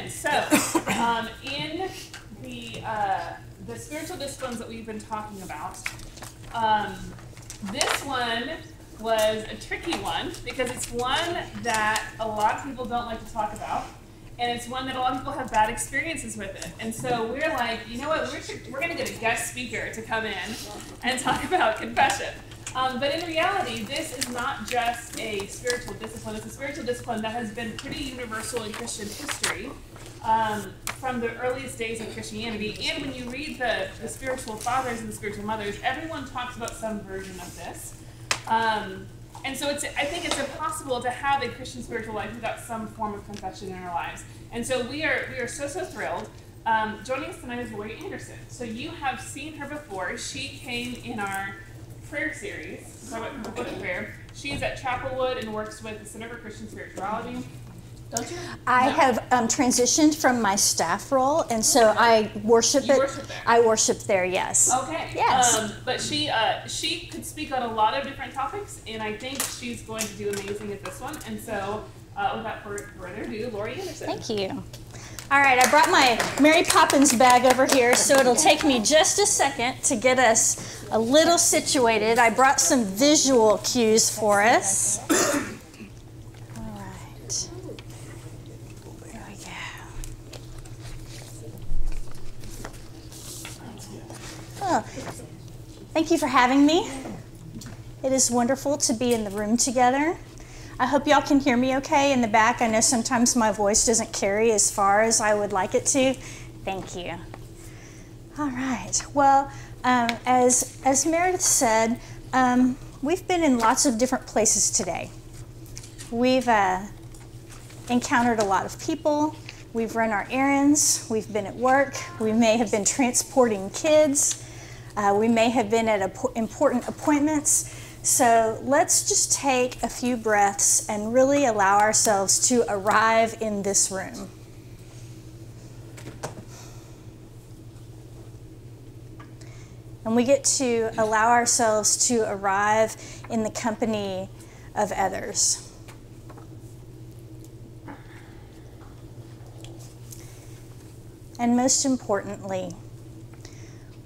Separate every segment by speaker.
Speaker 1: Amen. So, um, in the uh, the spiritual disciplines that we've been talking about, um, this one was a tricky one because it's one that a lot of people don't like to talk about. And it's one that a lot of people have bad experiences with it. And so we're like, you know what, we're, we're going to get a guest speaker to come in and talk about confession. Um, but in reality, this is not just a spiritual discipline. It's a spiritual discipline that has been pretty universal in Christian history um, from the earliest days of Christianity. And when you read the, the spiritual fathers and the spiritual mothers, everyone talks about some version of this. Um, and so it's, I think it's impossible to have a Christian spiritual life without some form of confession in our lives. And so we are, we are so, so thrilled. Um, joining us tonight is Lori Anderson. So you have seen her before. She came in our prayer series, so about book prayer. She's at Chapelwood and works with the Center for Christian Spirituality. Don't you?
Speaker 2: I no. have um, transitioned from my staff role, and so I worship
Speaker 1: you
Speaker 2: it.
Speaker 1: Worship there.
Speaker 2: I worship there. Yes.
Speaker 1: Okay.
Speaker 2: Yes.
Speaker 1: Um, but she uh, she could speak on a lot of different topics, and I think she's going to do amazing at this one. And so, uh, without further ado, Lori Anderson.
Speaker 2: Thank you. All right, I brought my Mary Poppins bag over here, so it'll take me just a second to get us a little situated. I brought some visual cues for us. All right. There we go. Oh, thank you for having me. It is wonderful to be in the room together. I hope y'all can hear me okay in the back. I know sometimes my voice doesn't carry as far as I would like it to. Thank you. All right. Well, um, as, as Meredith said, um, we've been in lots of different places today. We've uh, encountered a lot of people. We've run our errands. We've been at work. We may have been transporting kids. Uh, we may have been at important appointments. So let's just take a few breaths and really allow ourselves to arrive in this room. And we get to allow ourselves to arrive in the company of others. And most importantly,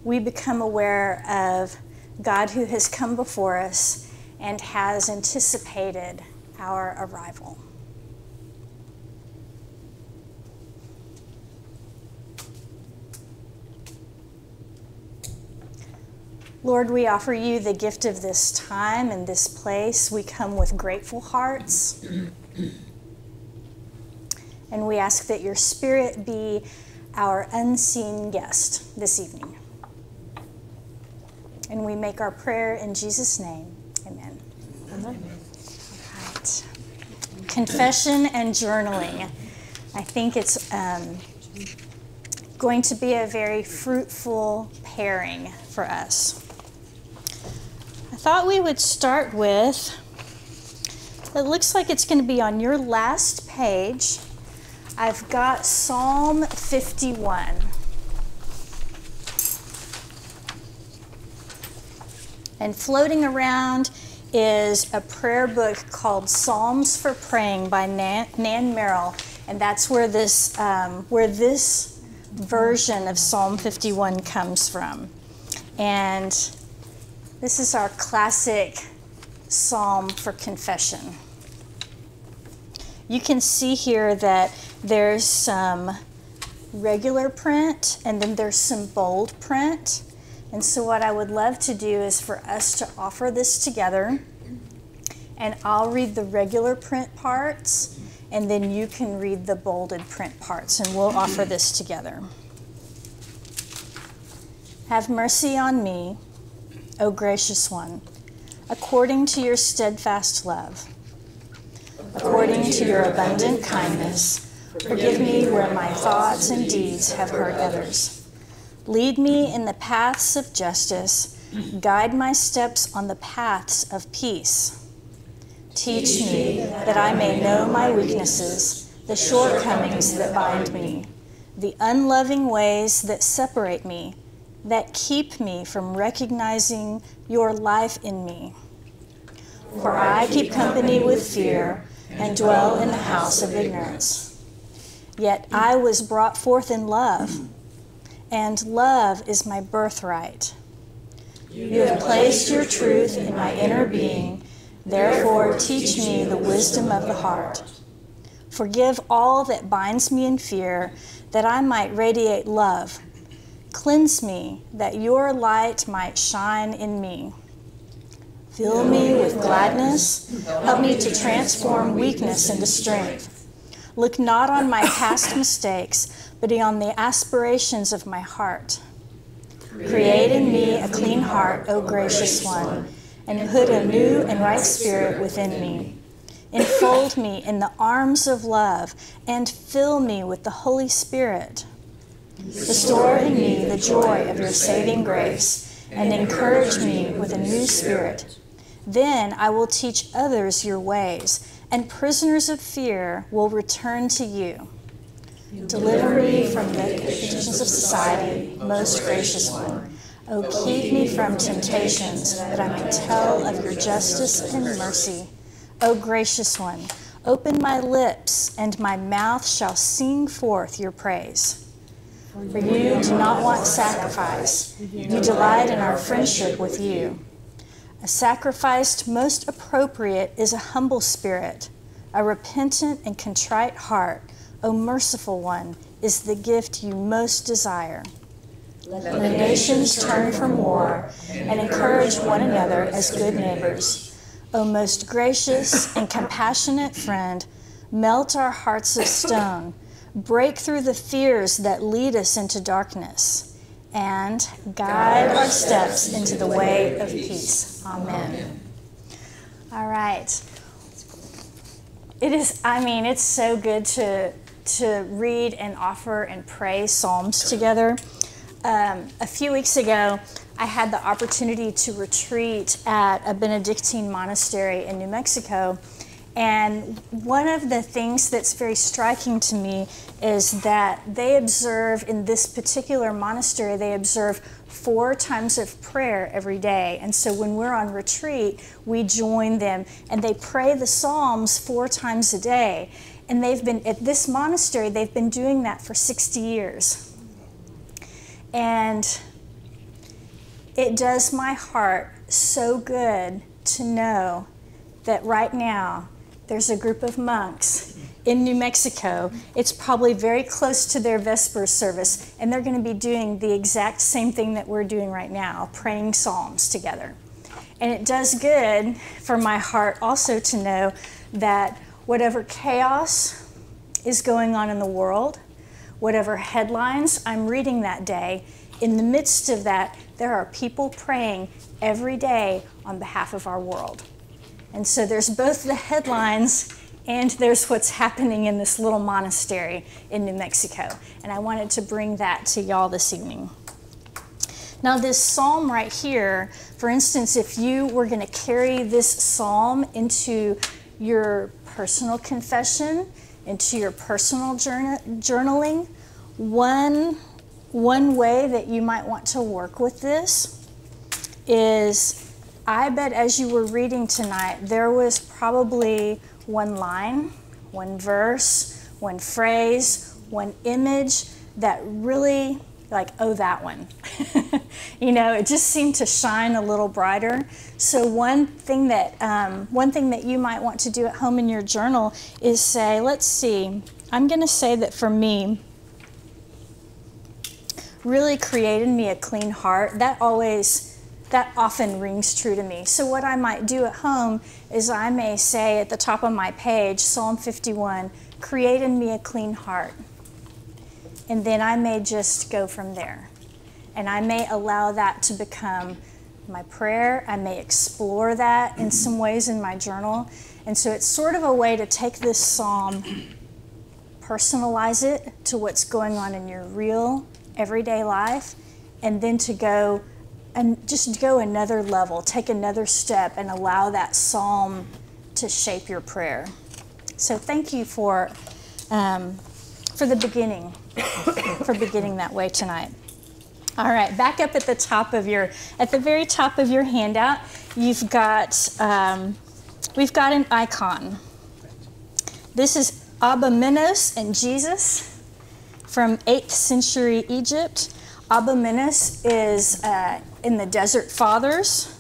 Speaker 2: we become aware of God who has come before us and has anticipated our arrival. Lord, we offer you the gift of this time and this place. We come with grateful hearts. and we ask that your spirit be our unseen guest this evening. And we make our prayer in Jesus' name. Amen. Amen. Confession and journaling. I think it's um, going to be a very fruitful pairing for us. I thought we would start with, it looks like it's going to be on your last page. I've got Psalm 51. And floating around is a prayer book called Psalms for Praying by Nan, Nan Merrill, and that's where this um, where this version of Psalm 51 comes from. And this is our classic psalm for confession. You can see here that there's some regular print and then there's some bold print. And so, what I would love to do is for us to offer this together, and I'll read the regular print parts, and then you can read the bolded print parts, and we'll offer this together. Have mercy on me, O gracious one, according to your steadfast love. According to your abundant kindness, forgive me where my thoughts and deeds have hurt others Lead me in the paths of justice. Guide my steps on the paths of peace. Teach me that I may know my weaknesses, the shortcomings that bind me, the unloving ways that separate me, that keep me from recognizing your life in me. For I keep company with fear and dwell in the house of ignorance. Yet I was brought forth in love, and love is my birthright. You have placed your truth in my inner being, therefore teach me the wisdom of the heart. Forgive all that binds me in fear, that I might radiate love. Cleanse me, that your light might shine in me. Fill me with gladness. Help me to transform weakness into strength. Look not on my past mistakes, but on the aspirations of my heart. Create in me a clean heart, O gracious one, and put a new and right spirit within me. Enfold me in the arms of love and fill me with the Holy Spirit. Restore in me the joy of your saving grace and encourage me with a new spirit. Then I will teach others your ways, and prisoners of fear will return to you. Deliver me from the conditions of society, most gracious one. Oh, keep me from temptations, that I may tell of your justice and mercy. O gracious one, open my lips, and my mouth shall sing forth your praise. For you do not want sacrifice, you delight in our friendship with you. A sacrifice most appropriate is a humble spirit, a repentant and contrite heart, O merciful one, is the gift you most desire. Let the nations turn from war and encourage one another as good neighbors. O most gracious and compassionate friend, melt our hearts of stone, break through the fears that lead us into darkness, and guide our steps into the way of peace. Amen. All right. It is, I mean, it's so good to, to read and offer and pray Psalms together. Um, a few weeks ago, I had the opportunity to retreat at a Benedictine monastery in New Mexico. And one of the things that's very striking to me is that they observe in this particular monastery, they observe four times of prayer every day. And so when we're on retreat, we join them and they pray the Psalms four times a day. And they've been, at this monastery, they've been doing that for 60 years. And it does my heart so good to know that right now there's a group of monks in New Mexico. It's probably very close to their Vespers service, and they're going to be doing the exact same thing that we're doing right now praying Psalms together. And it does good for my heart also to know that whatever chaos is going on in the world, whatever headlines I'm reading that day, in the midst of that, there are people praying every day on behalf of our world. And so there's both the headlines and there's what's happening in this little monastery in New Mexico. And I wanted to bring that to y'all this evening. Now, this psalm right here, for instance, if you were going to carry this psalm into your personal confession, into your personal journaling, one one way that you might want to work with this is I bet as you were reading tonight, there was probably one line, one verse, one phrase, one image that really, like, oh, that one. you know, it just seemed to shine a little brighter. So one thing that um, one thing that you might want to do at home in your journal is say, let's see. I'm going to say that for me, really created me a clean heart, that always, that often rings true to me. So, what I might do at home is I may say at the top of my page, Psalm 51, created me a clean heart. And then I may just go from there. And I may allow that to become my prayer. I may explore that in some ways in my journal. And so it's sort of a way to take this psalm, personalize it to what's going on in your real everyday life and then to go and just go another level, take another step and allow that psalm to shape your prayer. So thank you for um, for the beginning, for beginning that way tonight. All right, back up at the top of your, at the very top of your handout, you've got, um, we've got an icon. This is Abba Menas and Jesus from 8th century Egypt. Abba Menas is uh, in the Desert Fathers,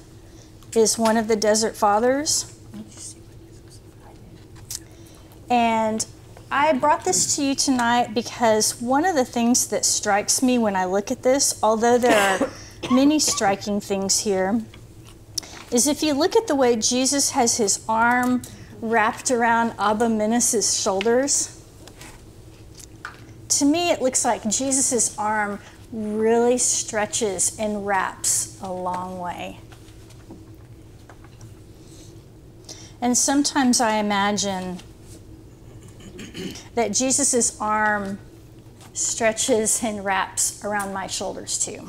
Speaker 2: is one of the Desert Fathers. And I brought this to you tonight because one of the things that strikes me when I look at this, although there are many striking things here, is if you look at the way Jesus has his arm wrapped around Abba Menas's shoulders, to me it looks like Jesus' arm really stretches and wraps a long way. And sometimes I imagine that Jesus' arm stretches and wraps around my shoulders too.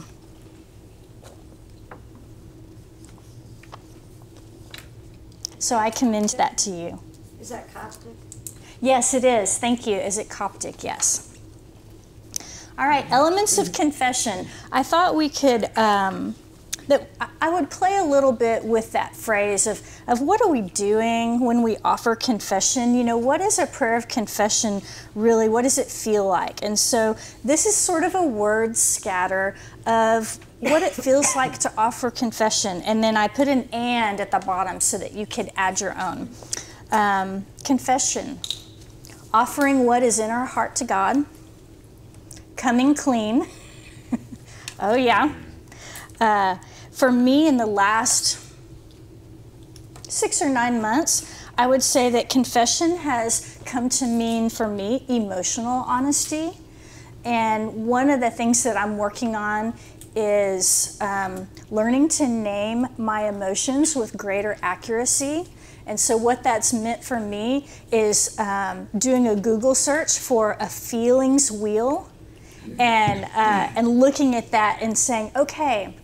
Speaker 2: So I commend that to you.
Speaker 3: Is that Coptic?
Speaker 2: Yes, it is. Thank you. Is it Coptic? Yes. All right, elements of confession. I thought we could um, that I would play a little bit with that phrase of, of what are we doing when we offer confession? You know, what is a prayer of confession really? What does it feel like? And so this is sort of a word scatter of what it feels like to offer confession. And then I put an and at the bottom so that you could add your own. Um, confession, offering what is in our heart to God, coming clean. oh, yeah. Uh, for me, in the last six or nine months, I would say that confession has come to mean for me emotional honesty. And one of the things that I'm working on is um, learning to name my emotions with greater accuracy. And so, what that's meant for me is um, doing a Google search for a feelings wheel and, uh, and looking at that and saying, okay,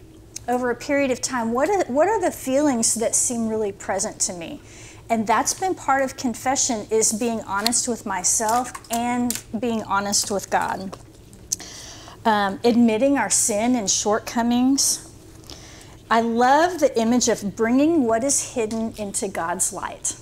Speaker 2: over a period of time, what are, what are the feelings that seem really present to me? And that's been part of confession is being honest with myself and being honest with God. Um, admitting our sin and shortcomings. I love the image of bringing what is hidden into God's light.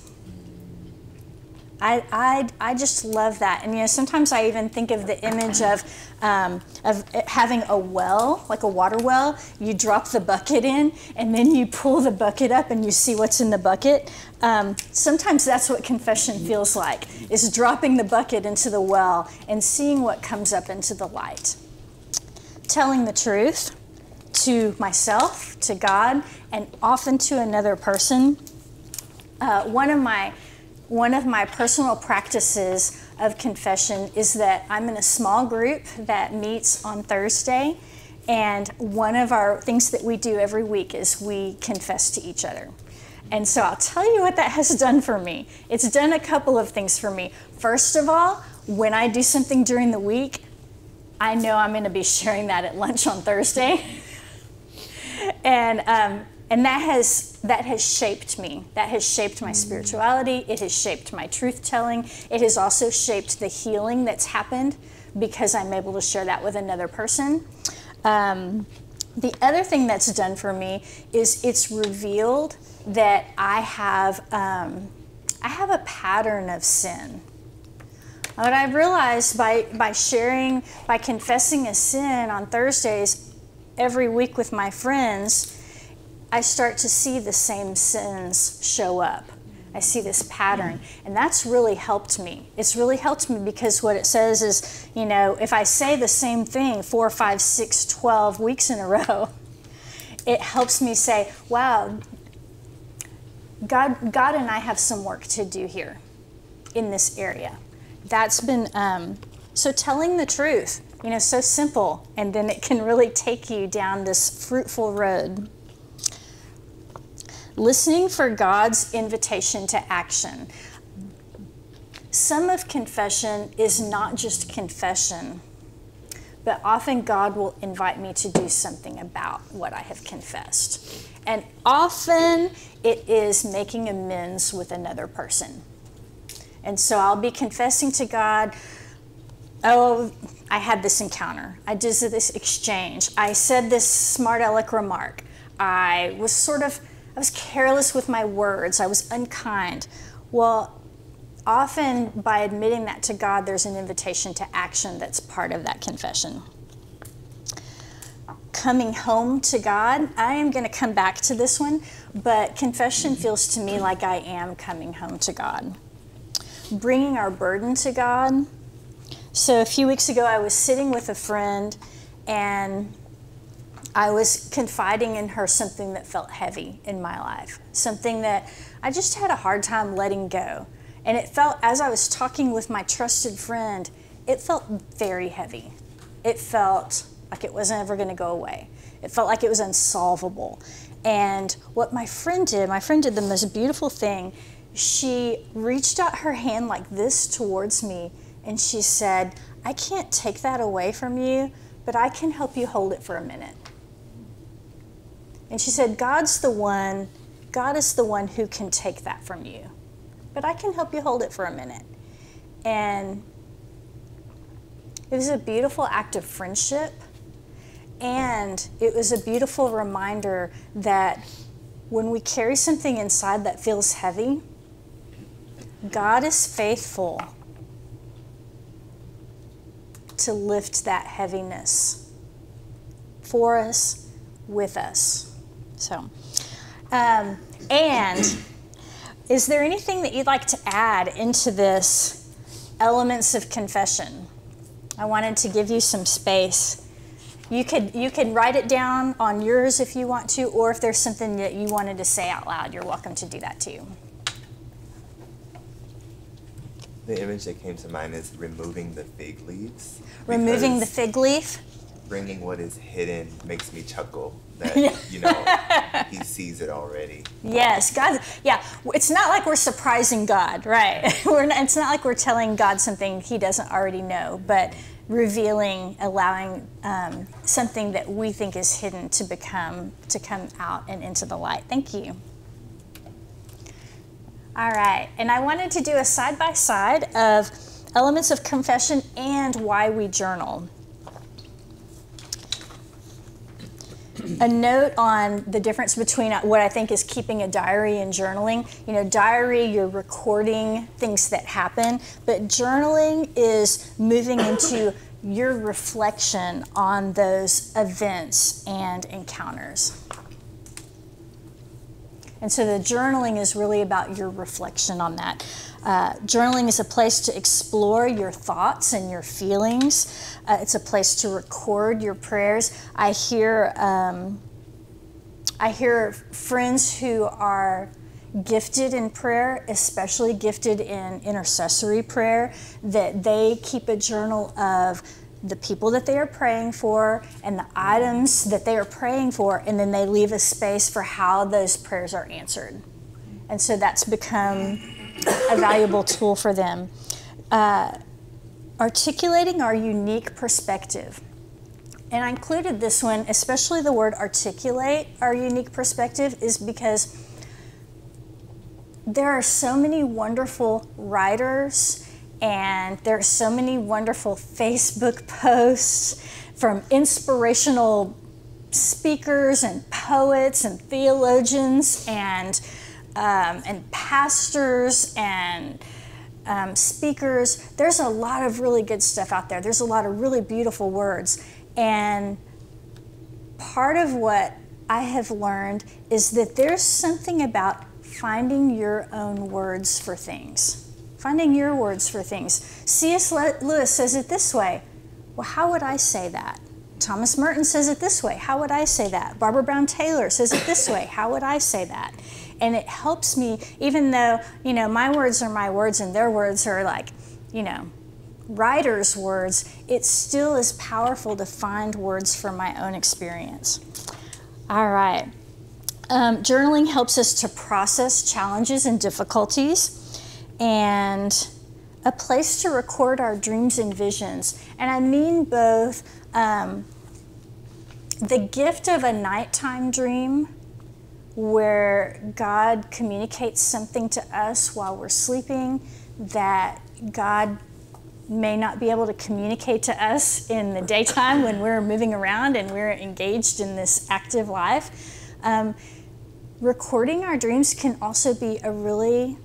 Speaker 2: I, I, I just love that. And you know, sometimes I even think of the image of, um, of having a well, like a water well. You drop the bucket in, and then you pull the bucket up, and you see what's in the bucket. Um, sometimes that's what confession feels like: is dropping the bucket into the well and seeing what comes up into the light. Telling the truth to myself, to God, and often to another person. Uh, one of my one of my personal practices of confession is that I'm in a small group that meets on Thursday. And one of our things that we do every week is we confess to each other. And so I'll tell you what that has done for me. It's done a couple of things for me. First of all, when I do something during the week, I know I'm going to be sharing that at lunch on Thursday. and um, and that has that has shaped me. That has shaped my spirituality. It has shaped my truth telling it has also shaped the healing that's happened because i'm able to share that with another person. Um, the other thing that's done for me is it's revealed that i have um, i have a pattern of sin. What i've realized by by sharing by confessing a sin on thursdays every week with my friends I start to see the same sins show up. I see this pattern, and that's really helped me. It's really helped me because what it says is, you know, if I say the same thing four, five, six, twelve weeks in a row, it helps me say, wow, God, God and I have some work to do here in this area. That's been, um, so telling the truth, you know, so simple, and then it can really take you down this fruitful road listening for God's invitation to action. Some of confession is not just confession, but often God will invite me to do something about what I have confessed. And often it is making amends with another person. And so I'll be confessing to God, oh, I had this encounter. I did this exchange. I said this smart aleck remark. I was sort of I was careless with my words, I was unkind. Well, often by admitting that to God, there's an invitation to action that's part of that confession. Coming home to God, I am going to come back to this one, but confession feels to me like I am coming home to God. Bringing our burden to God. So a few weeks ago, I was sitting with a friend and I was confiding in her something that felt heavy in my life, something that I just had a hard time letting go. And it felt, as I was talking with my trusted friend, it felt very heavy. It felt like it wasn't ever going to go away. It felt like it was unsolvable. And what my friend did, my friend did the most beautiful thing. She reached out her hand like this towards me and she said, I can't take that away from you, but I can help you hold it for a minute. And she said, God's the one, God is the one who can take that from you but I can help you hold it for a minute. And it was a beautiful act of friendship. And it was a beautiful reminder that when we carry something inside that feels heavy, God is faithful to lift that heaviness for us, with us. So, um, and is there anything that you'd like to add into this elements of confession? I wanted to give you some space. You could you can write it down on yours if you want to, or if there's something that you wanted to say out loud, you're welcome to do that too.
Speaker 3: The image that came to mind is removing the fig leaves.
Speaker 2: Removing the fig leaf?
Speaker 3: Bringing what is hidden makes me chuckle that you know he sees it already.
Speaker 2: Yes, God. Yeah, it's not like we're surprising God, right? we're not, it's not like we're telling God something He doesn't already know, but revealing, allowing um, something that we think is hidden to become to come out and into the light. Thank you. All right, and I wanted to do a side by side of elements of confession and why we journal. A note on the difference between what I think is keeping a diary and journaling. You know, diary, you're recording things that happen, but journaling is moving into your reflection on those events and encounters. And so the journaling is really about your reflection on that. Uh, journaling is a place to explore your thoughts and your feelings. Uh, it's a place to record your prayers. I hear, um, I hear friends who are gifted in prayer, especially gifted in intercessory prayer, that they keep a journal of the people that they are praying for and the items that they are praying for, and then they leave a space for how those prayers are answered. And so that's become a valuable tool for them. Uh, articulating our unique perspective. And I included this one, especially the word articulate our unique perspective, is because there are so many wonderful writers and there are so many wonderful Facebook posts from inspirational speakers and poets and theologians and um, and pastors and um, speakers. There's a lot of really good stuff out there. There's a lot of really beautiful words. And part of what I have learned is that there's something about finding your own words for things. Finding your words for things. C.S. Lewis says it this way Well, how would I say that? Thomas Merton says it this way. How would I say that? Barbara Brown Taylor says it this way. How would I say that? and it helps me even though you know my words are my words and their words are like you know writer's words it still is powerful to find words from my own experience all right um, journaling helps us to process challenges and difficulties and a place to record our dreams and visions and i mean both um, the gift of a nighttime dream where God communicates something to us while we're sleeping that God may not be able to communicate to us in the daytime when we're moving around and we're engaged in this active life. Um, recording our dreams can also be a really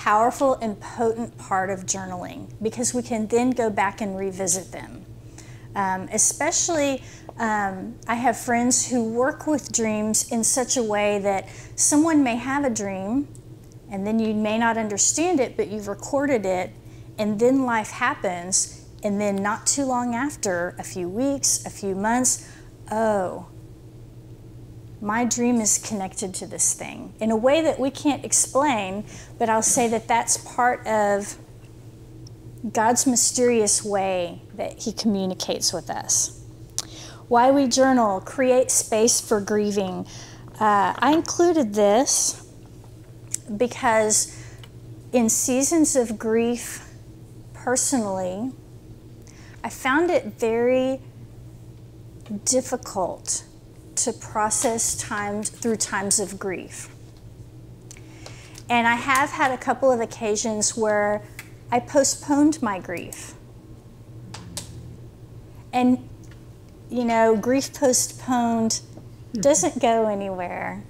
Speaker 2: powerful and potent part of journaling because we can then go back and revisit them. Um, especially, um, I have friends who work with dreams in such a way that someone may have a dream and then you may not understand it, but you've recorded it, and then life happens, and then not too long after, a few weeks, a few months, oh, my dream is connected to this thing in a way that we can't explain, but I'll say that that's part of God's mysterious way that He communicates with us. Why we journal, create space for grieving. Uh, I included this because in seasons of grief, personally, I found it very difficult to process times through times of grief. And I have had a couple of occasions where I postponed my grief. And, you know, grief postponed hmm. doesn't go anywhere.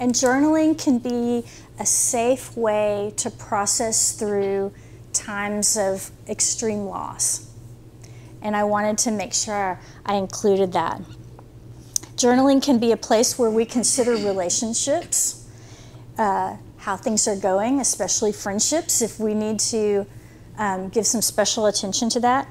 Speaker 2: And journaling can be a safe way to process through times of extreme loss. And I wanted to make sure I included that. Journaling can be a place where we consider relationships, uh, how things are going, especially friendships, if we need to um, give some special attention to that.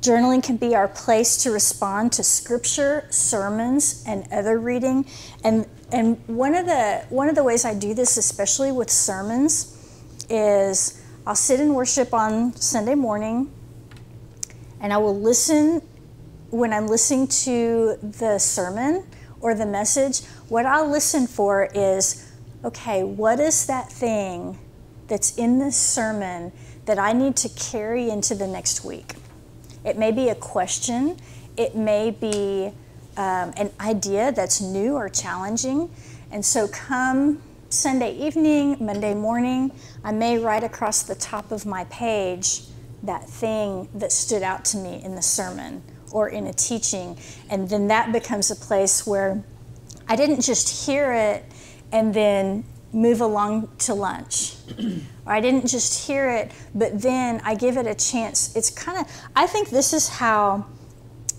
Speaker 2: Journaling can be our place to respond to scripture, sermons, and other reading. And, and one, of the, one of the ways I do this, especially with sermons, is I'll sit in worship on Sunday morning and I will listen when I'm listening to the sermon or the message, what I'll listen for is okay, what is that thing that's in this sermon that I need to carry into the next week? It may be a question, it may be um, an idea that's new or challenging. And so, come Sunday evening, Monday morning, I may write across the top of my page that thing that stood out to me in the sermon or in a teaching. And then that becomes a place where I didn't just hear it and then move along to lunch. or I didn't just hear it, but then I give it a chance. It's kind of, I think this is how,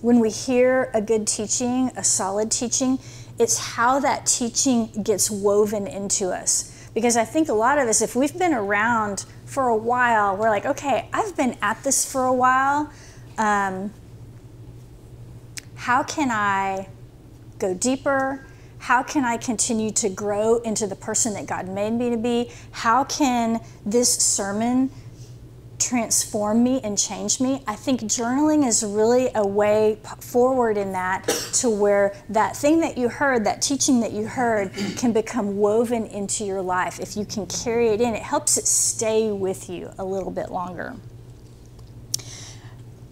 Speaker 2: when we hear a good teaching, a solid teaching, it's how that teaching gets woven into us. Because I think a lot of us, if we've been around for a while, we're like, okay, I've been at this for a while. Um, how can I go deeper? How can I continue to grow into the person that God made me to be? How can this sermon transform me and change me? I think journaling is really a way forward in that to where that thing that you heard, that teaching that you heard, can become woven into your life. If you can carry it in, it helps it stay with you a little bit longer.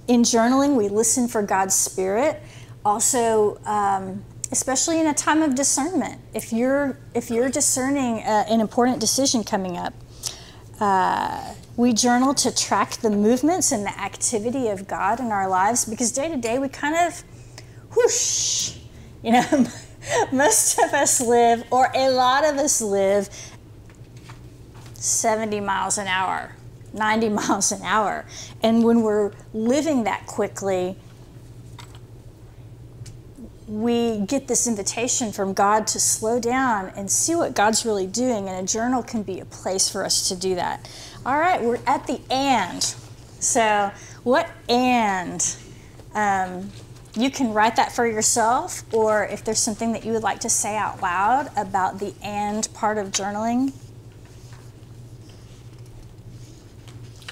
Speaker 2: In journaling, we listen for God's Spirit also um, especially in a time of discernment. If you're if you're discerning uh, an important decision coming up uh, we journal to track the movements and the activity of god in our lives because day to day we kind of whoosh you know most of us live or a lot of us live 70 miles an hour 90 miles an hour. And when we're living that quickly we get this invitation from God to slow down and see what God's really doing, and a journal can be a place for us to do that. All right, we're at the and. So, what and? Um, you can write that for yourself, or if there's something that you would like to say out loud about the and part of journaling.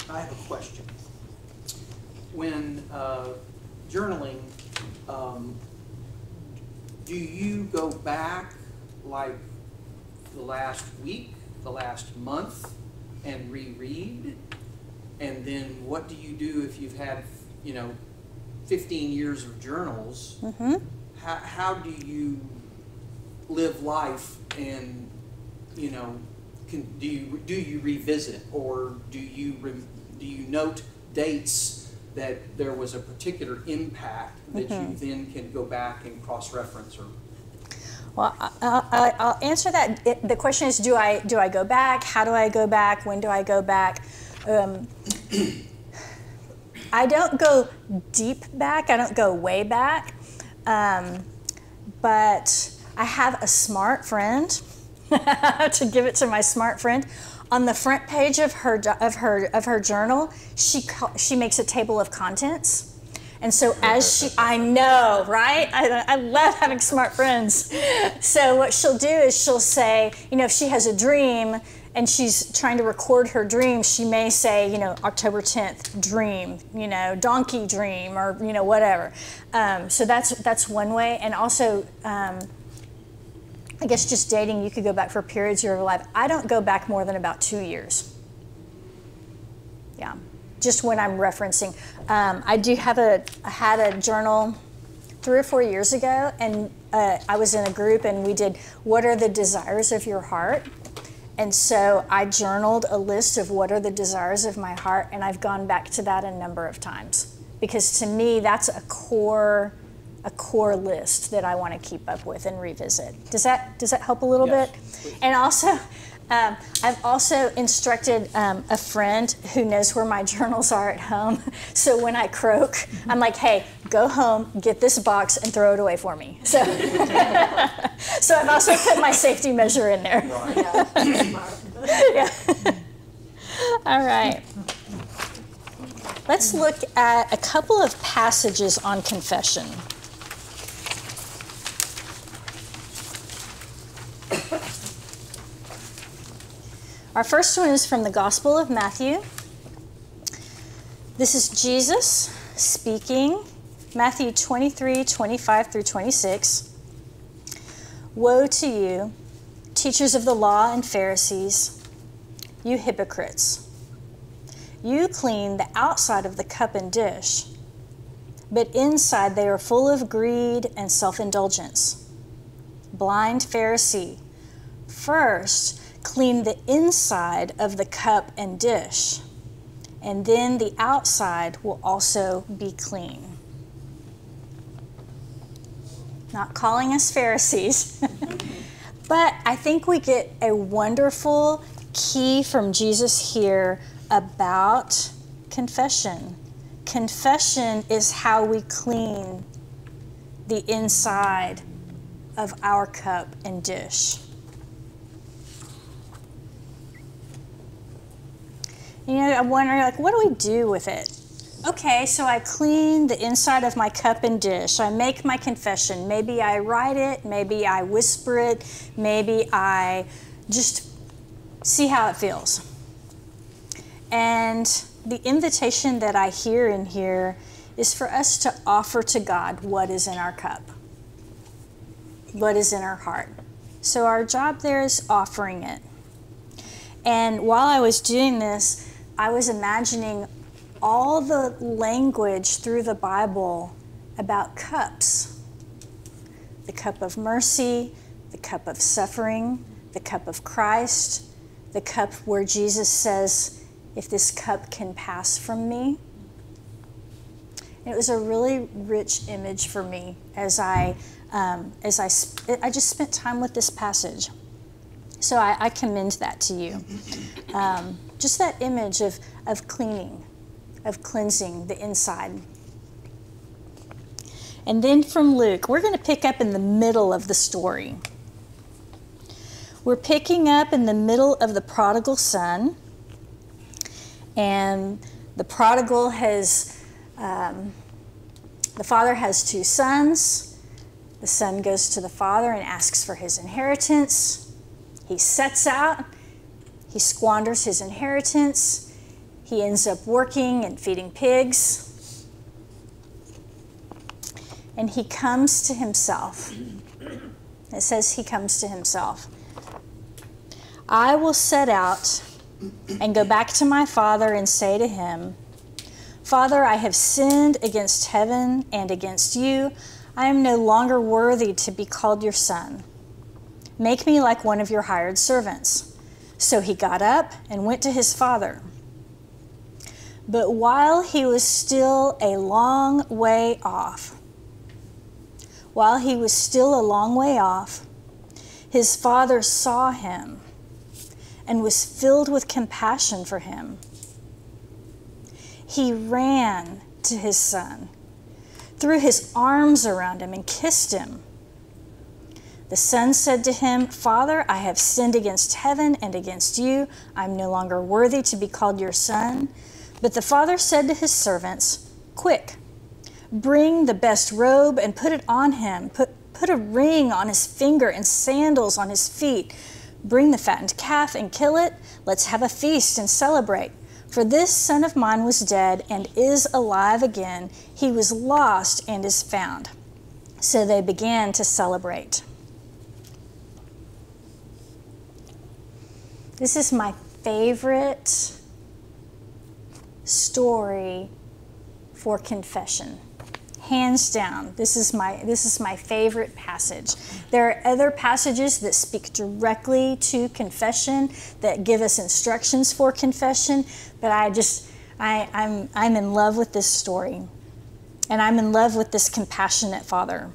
Speaker 4: I have a question. When uh, journaling, um, do you go back like the last week, the last month, and reread? And then what do you do if you've had, you know, 15 years of journals?
Speaker 2: Mm-hmm.
Speaker 4: How, how do you live life and, you know, can, do you do you revisit or do you re, do you note dates that there was a particular impact that
Speaker 2: Mhm.
Speaker 4: you then can go back and cross-reference or?
Speaker 2: Well, I, I, I'll answer that. It, the question is, do I do I go back? How do I go back? When do I go back? Um, I don't go deep back. I don't go way back. Um, but I have a smart friend to give it to my smart friend. On the front page of her of her of her journal, she she makes a table of contents and so as she, I know, right? I, I love having smart friends. So what she'll do is she'll say, you know, if she has a dream and she's trying to record her dream, she may say, you know, October 10th, dream, you know, donkey dream, or you know, whatever. Um, so that's that's one way. And also, um, I guess just dating, you could go back for periods of your life. I don't go back more than about two years. Yeah just when I'm referencing. Um, I do have a I had a journal three or four years ago, and uh, I was in a group, and we did what are the desires of your heart. And so I journaled a list of what are the desires of my heart, and I've gone back to that a number of times because to me that's a core a core list that I want to keep up with and revisit. Does that does that help a little
Speaker 4: Yes,
Speaker 2: bit?
Speaker 4: please.
Speaker 2: And also, um, I've also instructed um, a friend who knows where my journals are at home. So when I croak, I'm like, "Hey, go home, get this box, and throw it away for me." So, so I've also put my safety measure in there. Yeah. All right. Let's look at a couple of passages on confession. Our first one is from the Gospel of Matthew. This is Jesus speaking, Matthew 23 25 through 26. Woe to you, teachers of the law and Pharisees, you hypocrites! You clean the outside of the cup and dish, but inside they are full of greed and self indulgence. Blind Pharisee, first clean the inside of the cup and dish, and then the outside will also be clean. Not calling us Pharisees, but I think we get a wonderful key from Jesus here about confession. Confession is how we clean the inside of our cup and dish. You know, I'm wondering, like, what do we do with it? Okay, so I clean the inside of my cup and dish. I make my confession. Maybe I write it, maybe I whisper it, maybe I just see how it feels. And the invitation that I hear in here is for us to offer to God what is in our cup, what is in our heart. So our job there is offering it. And while I was doing this, I was imagining all the language through the Bible about cups the cup of mercy, the cup of suffering, the cup of Christ, the cup where Jesus says, If this cup can pass from me. It was a really rich image for me as I, um, as I, I just spent time with this passage. So I, I commend that to you. Um, just that image of, of cleaning, of cleansing the inside. And then from Luke, we're going to pick up in the middle of the story. We're picking up in the middle of the prodigal son, and the prodigal has, um, the father has two sons. The son goes to the father and asks for his inheritance. He sets out, he squanders his inheritance, he ends up working and feeding pigs and he comes to himself. It says he comes to himself. I will set out and go back to my father and say to him, Father, I have sinned against heaven and against you. I am no longer worthy to be called your son. Make me like one of your hired servants. So he got up and went to his father. But while he was still a long way off, while he was still a long way off, his father saw him and was filled with compassion for him. He ran to his son, threw his arms around him, and kissed him. The son said to him, Father, I have sinned against heaven and against you. I am no longer worthy to be called your son. But the father said to his servants, Quick, bring the best robe and put it on him. Put, put a ring on his finger and sandals on his feet. Bring the fattened calf and kill it. Let's have a feast and celebrate. For this son of mine was dead and is alive again. He was lost and is found. So they began to celebrate. This is my favorite story for confession. Hands down, this is my this is my favorite passage. There are other passages that speak directly to confession that give us instructions for confession, but I just I, I'm I'm in love with this story. And I'm in love with this compassionate father.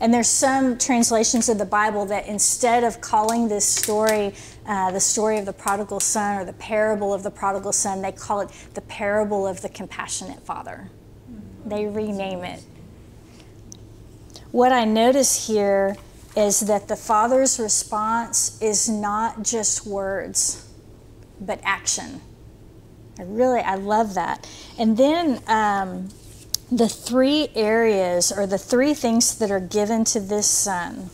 Speaker 2: And there's some translations of the Bible that instead of calling this story uh, the story of the prodigal son or the parable of the prodigal son, they call it the parable of the compassionate father. They rename it. What I notice here is that the father's response is not just words, but action. I really, I love that. And then, um, the three areas or the three things that are given to this son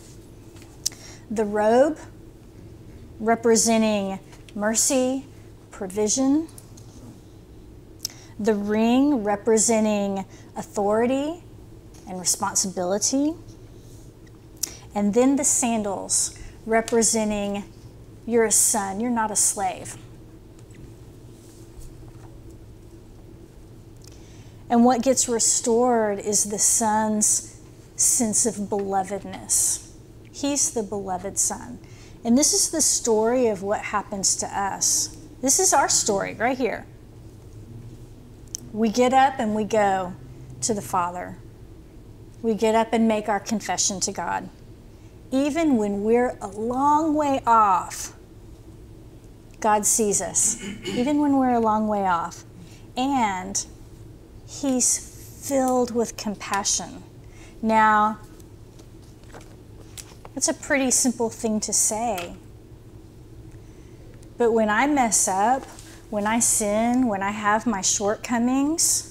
Speaker 2: the robe, representing mercy, provision, the ring, representing authority and responsibility, and then the sandals, representing you're a son, you're not a slave. And what gets restored is the son's sense of belovedness. He's the beloved son. And this is the story of what happens to us. This is our story right here. We get up and we go to the Father. We get up and make our confession to God. Even when we're a long way off, God sees us, even when we're a long way off. And He's filled with compassion. Now, that's a pretty simple thing to say. But when I mess up, when I sin, when I have my shortcomings,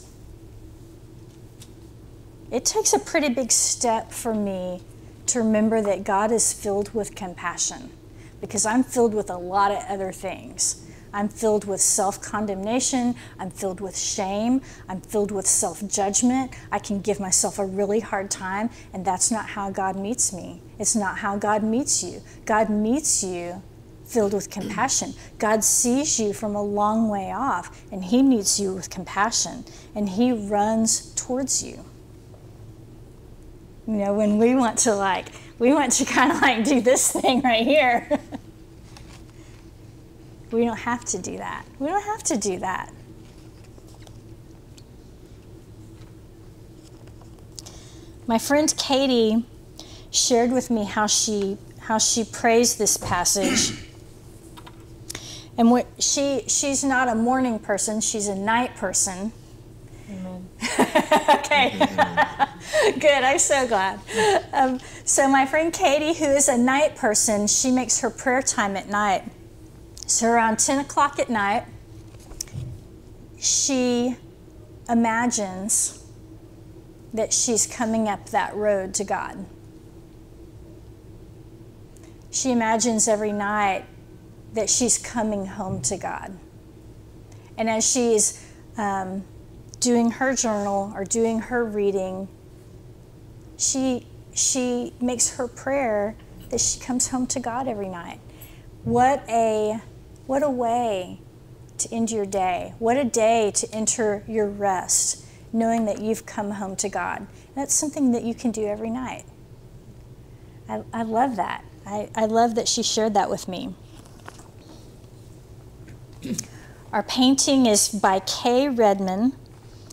Speaker 2: it takes a pretty big step for me to remember that God is filled with compassion because I'm filled with a lot of other things. I'm filled with self condemnation. I'm filled with shame. I'm filled with self judgment. I can give myself a really hard time, and that's not how God meets me. It's not how God meets you. God meets you filled with compassion. God sees you from a long way off, and He meets you with compassion, and He runs towards you. You know, when we want to, like, we want to kind of like do this thing right here. We don't have to do that. We don't have to do that. My friend Katie shared with me how she how she prays this passage. And what she she's not a morning person, she's a night person. Okay. Good, I'm so glad. Um, so, my friend Katie, who is a night person, she makes her prayer time at night. So around 10 o'clock at night, she imagines that she's coming up that road to God. She imagines every night that she's coming home to God. And as she's um, doing her journal or doing her reading, she, she makes her prayer that she comes home to God every night. What a what a way to end your day. What a day to enter your rest, knowing that you've come home to God. And that's something that you can do every night. I, I love that. I, I love that she shared that with me. Our painting is by Kay Redman,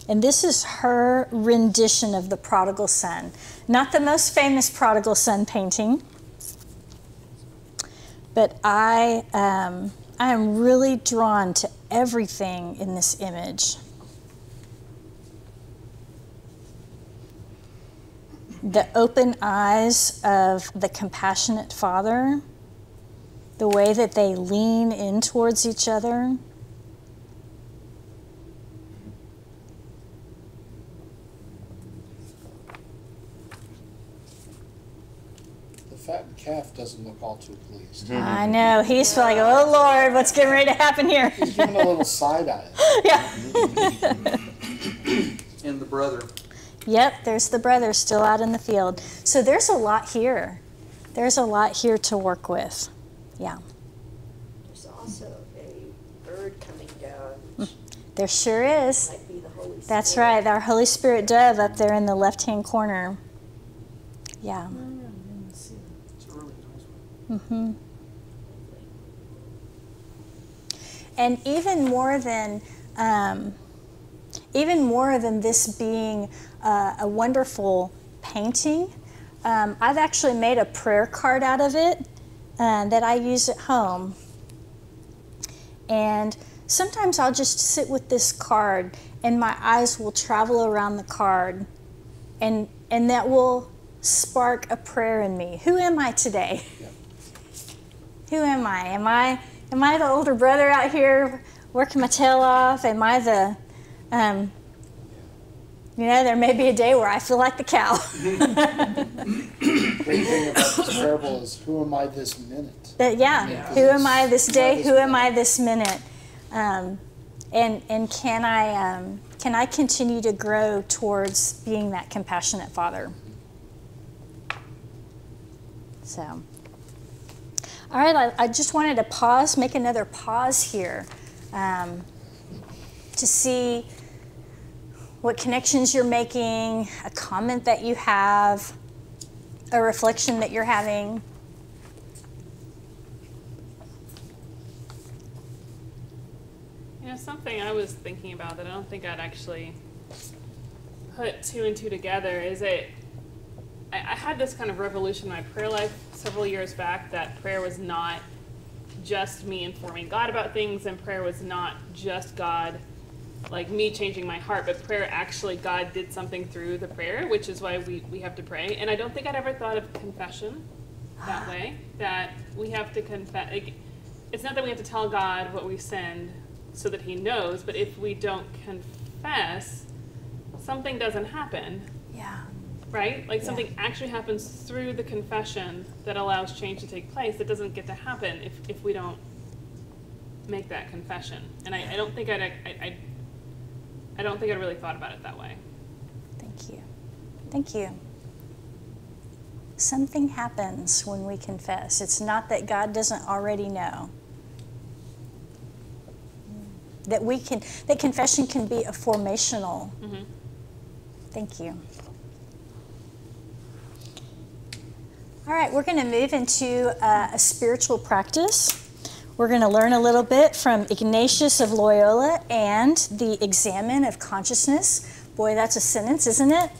Speaker 2: and this is her rendition of the prodigal son. Not the most famous prodigal son painting, but I, um, I am really drawn to everything in this image. The open eyes of the compassionate father, the way that they lean in towards each other.
Speaker 5: The fattened calf doesn't look all too pleased. Mm-hmm.
Speaker 2: I know. He's like, oh Lord, what's getting ready to happen here?
Speaker 5: He's giving a little side eye.
Speaker 2: yeah.
Speaker 4: And the brother.
Speaker 2: Yep, there's the brother still out in the field. So there's a lot here. There's a lot here to work with. Yeah,
Speaker 6: There's also a bird coming down, hmm.
Speaker 2: there sure is.
Speaker 6: might be the Holy
Speaker 2: That's right, our Holy Spirit dove up there in the left hand corner. Yeah. Hmm.
Speaker 4: It's a really nice one.
Speaker 2: hmm And even more than, um, even more than this being uh, a wonderful painting, um, I've actually made a prayer card out of it uh, that I use at home. And sometimes I'll just sit with this card and my eyes will travel around the card and, and that will spark a prayer in me. Who am I today? Who am I? Am I am I the older brother out here working my tail off? Am I the um, you know, there may be a day where I feel like the cow.
Speaker 5: Great thing about this parable is who am I this minute?
Speaker 2: But yeah,
Speaker 4: Yeah.
Speaker 2: who am I this day?
Speaker 5: this
Speaker 2: Who am I this minute? Um, and and can I um, can I continue to grow towards being that compassionate father? So, all right, I, I just wanted to pause, make another pause here, um, to see what connections you're making, a comment that you have, a reflection that you're having.
Speaker 1: You know, something I was thinking about that I don't think I'd actually put two and two together is it. I, I had this kind of revolution in my prayer life several years back that prayer was not just me informing God about things, and prayer was not just God, like me changing my heart, but prayer actually God did something through the prayer, which is why we, we have to pray. And I don't think I'd ever thought of confession that way, that we have to confess. Like, it's not that we have to tell God what we sinned so that He knows, but if we don't confess, something doesn't happen,
Speaker 2: Yeah.
Speaker 1: Right? Like something actually happens through the confession that allows change to take place that doesn't get to happen if, if we don't make that confession. And I, I don't think I'd, I, I, I don't think I'd really thought about it that way.
Speaker 2: Thank you. Thank you. Something happens when we confess. It's not that God doesn't already know. That we can that confession can be a formational.
Speaker 1: Mhm.
Speaker 2: Thank you. All right, we're going to move into uh, a spiritual practice. We're going to learn a little bit from Ignatius of Loyola and the Examen of Consciousness. Boy, that's a sentence, isn't it?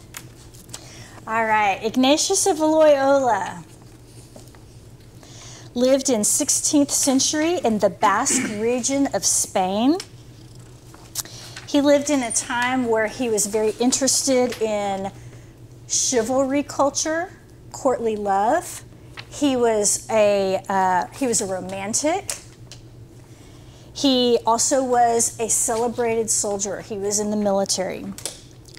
Speaker 2: All right, Ignatius of Loyola lived in 16th century in the Basque region of Spain. He lived in a time where he was very interested in chivalry culture, courtly love. He was a uh, he was a romantic. He also was a celebrated soldier. He was in the military,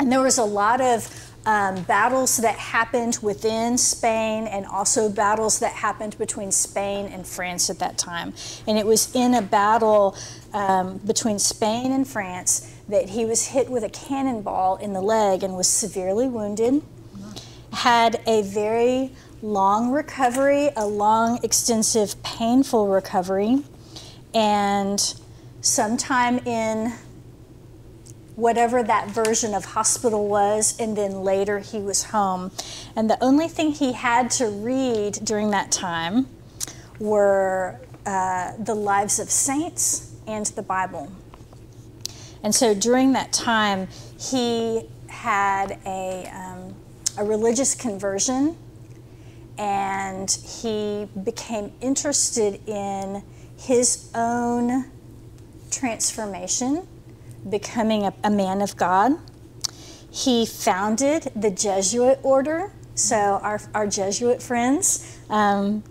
Speaker 2: and there was a lot of um, battles that happened within Spain and also battles that happened between Spain and France at that time. And it was in a battle um, between Spain and France that he was hit with a cannonball in the leg and was severely wounded. Had a very long recovery, a long, extensive, painful recovery, and sometime in whatever that version of hospital was, and then later he was home. And the only thing he had to read during that time were uh, the lives of saints and the Bible. And so during that time, he had a, um, a religious conversion and he became interested in his own transformation, becoming a, a man of God. He founded the Jesuit order, so our, our Jesuit friends, um,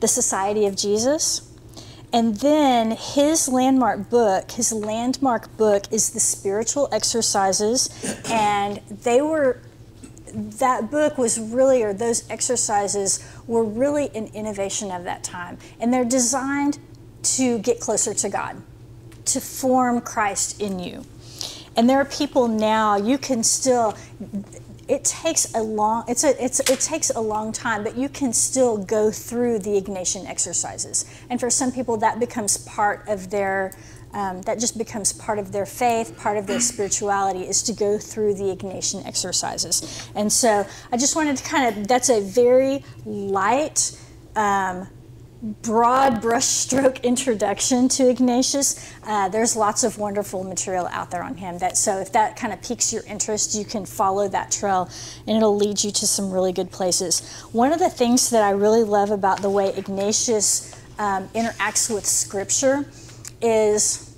Speaker 2: the Society of Jesus. And then his landmark book, his landmark book is the Spiritual Exercises, and they were that book was really, or those exercises were really an innovation of that time. And they're designed to get closer to God, to form Christ in you. And there are people now, you can still, it takes a long it's a it's it takes a long time but you can still go through the Ignatian exercises and for some people that becomes part of their um, that just becomes part of their faith part of their spirituality is to go through the Ignatian exercises and so I just wanted to kind of that's a very light um, broad brushstroke introduction to Ignatius. Uh, there's lots of wonderful material out there on him. That so if that kind of piques your interest, you can follow that trail, and it'll lead you to some really good places. One of the things that I really love about the way Ignatius um, interacts with Scripture is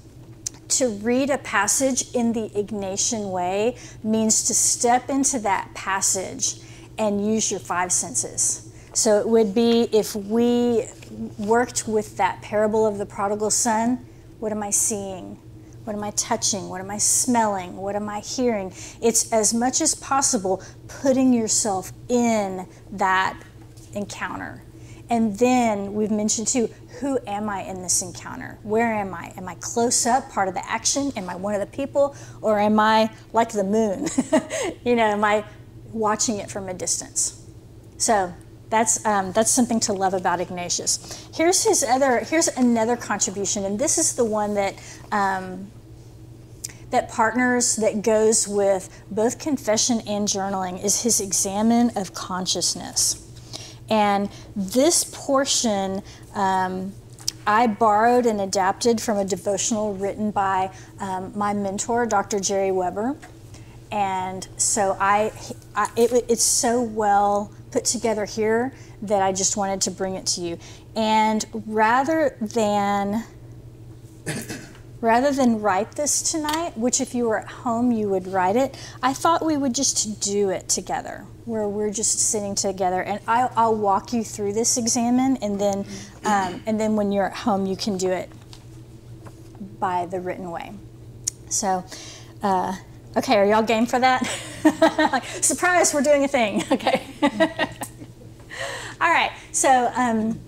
Speaker 2: to read a passage in the Ignatian way means to step into that passage and use your five senses. So it would be if we worked with that parable of the prodigal son, what am I seeing? What am I touching? What am I smelling? What am I hearing? It's as much as possible putting yourself in that encounter. And then we've mentioned too, who am I in this encounter? Where am I? Am I close up, part of the action? Am I one of the people? Or am I like the moon? you know, am I watching it from a distance? So that's, um, that's something to love about Ignatius. Here's his other, here's another contribution, and this is the one that, um, that partners, that goes with both confession and journaling, is his examen of consciousness. And this portion, um, I borrowed and adapted from a devotional written by um, my mentor, Dr. Jerry Weber. And so I, I it, it's so well put together here that I just wanted to bring it to you. And rather than rather than write this tonight, which if you were at home you would write it, I thought we would just do it together, where we're just sitting together, and I'll, I'll walk you through this examen, and then um, and then when you're at home you can do it by the written way. So. Uh, Okay, are y'all game for that? surprise, we're doing a thing. Okay. All right. So, um,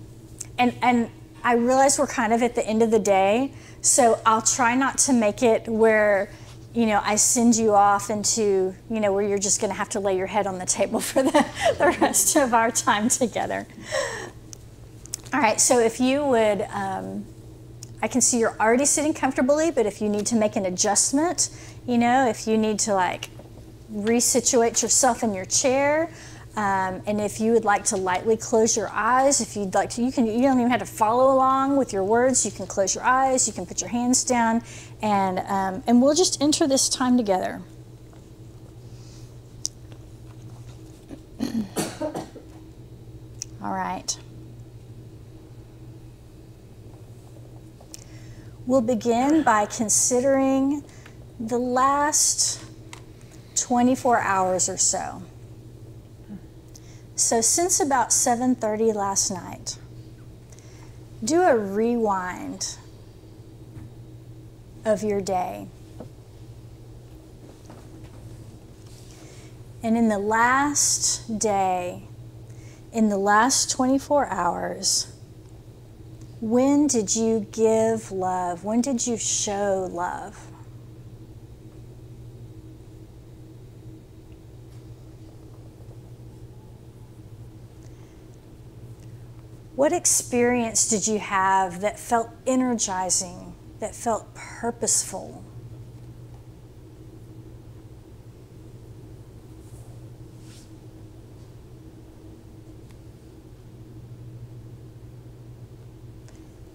Speaker 2: and and I realize we're kind of at the end of the day, so I'll try not to make it where, you know, I send you off into, you know, where you're just going to have to lay your head on the table for the, the rest of our time together. All right. So if you would. Um, I can see you're already sitting comfortably, but if you need to make an adjustment, you know, if you need to like resituate yourself in your chair, um, and if you would like to lightly close your eyes, if you'd like to, you can. You don't even have to follow along with your words. You can close your eyes. You can put your hands down, and um, and we'll just enter this time together. All right. We'll begin by considering the last 24 hours or so. So since about 7:30 last night, do a rewind of your day. And in the last day, in the last 24 hours, when did you give love? When did you show love? What experience did you have that felt energizing, that felt purposeful?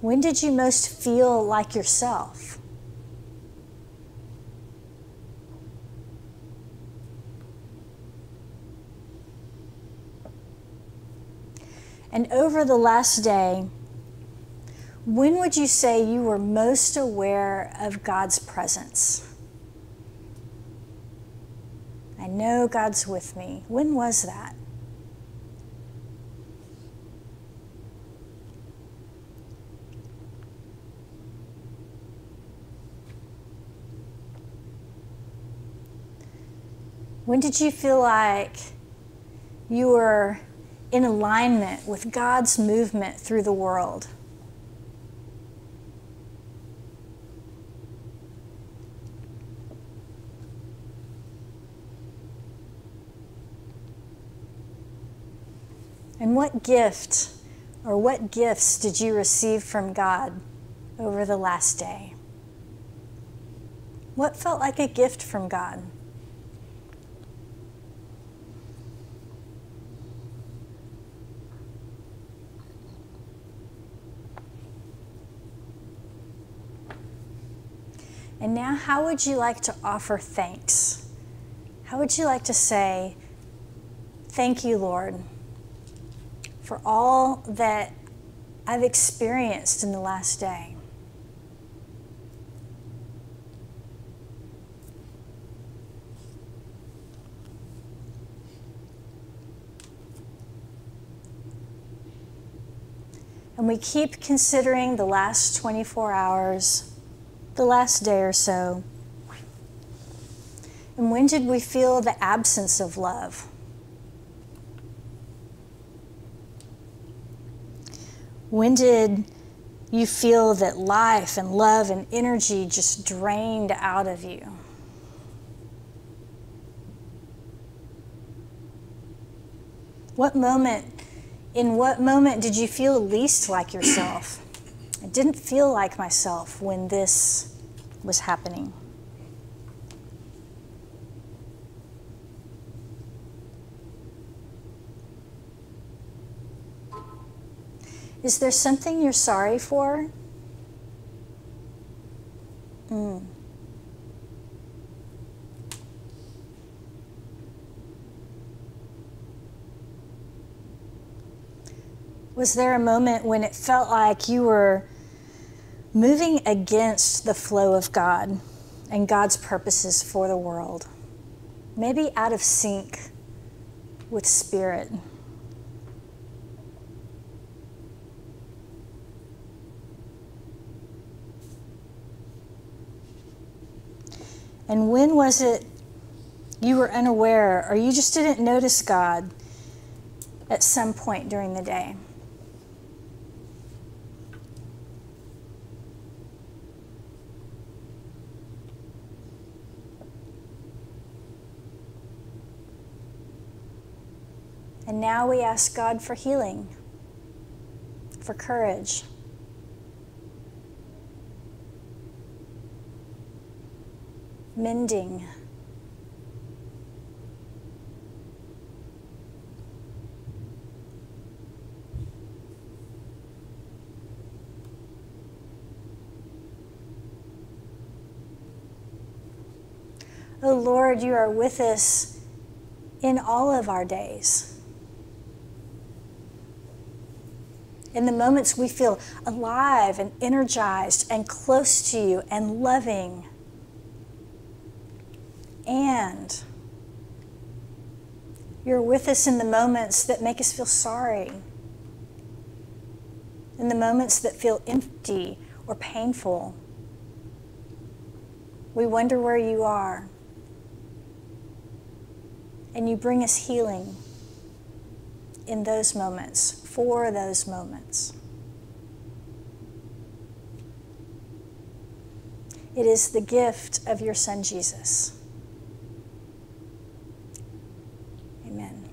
Speaker 2: When did you most feel like yourself? And over the last day, when would you say you were most aware of God's presence? I know God's with me. When was that? When did you feel like you were in alignment with God's movement through the world? And what gift or what gifts did you receive from God over the last day? What felt like a gift from God? And now, how would you like to offer thanks? How would you like to say, Thank you, Lord, for all that I've experienced in the last day? And we keep considering the last 24 hours the last day or so? And when did we feel the absence of love? When did you feel that life and love and energy just drained out of you? What moment, in what moment did you feel least like yourself? I didn't feel like myself when this was happening. Is there something you're sorry for? Mm. Was there a moment when it felt like you were moving against the flow of God and God's purposes for the world. Maybe out of sync with spirit. And when was it you were unaware or you just didn't notice God at some point during the day? And now we ask God for healing, for courage. Mending. Oh Lord, you are with us in all of our days. In the moments we feel alive and energized and close to you and loving. And you're with us in the moments that make us feel sorry, in the moments that feel empty or painful. We wonder where you are. And you bring us healing in those moments for those moments. It is the gift of your Son Jesus. Amen.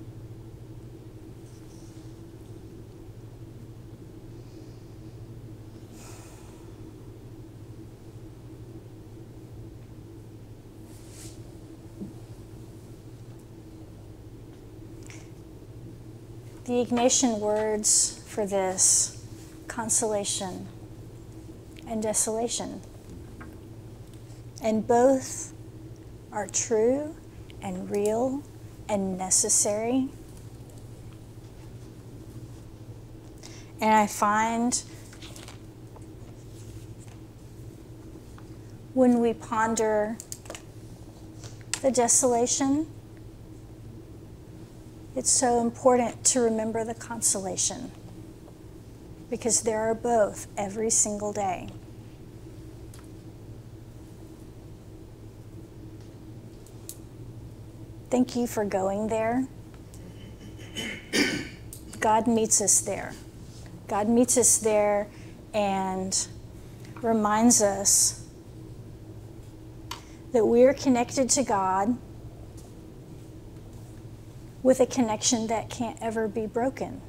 Speaker 2: The Ignatian words for this consolation and desolation. And both are true and real and necessary. and I find when we ponder the desolation, it's so important to remember the consolation because there are both every single day. Thank you for going there. God meets us there. God meets us there and reminds us that we are connected to God with a connection that can't ever be broken.